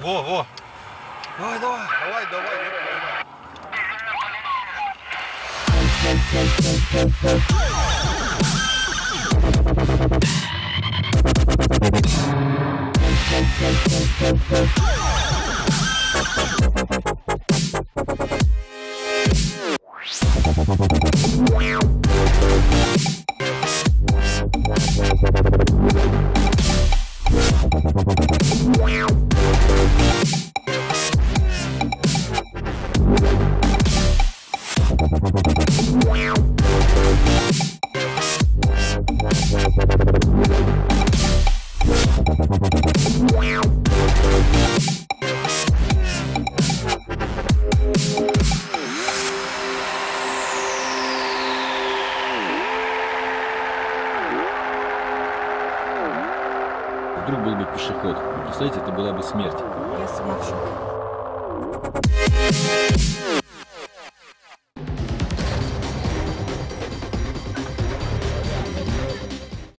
Во, во. Давай, давай. Давай, давай. Вдруг был бы пешеход. Представляете, это была бы смерть. Я сама в шоке.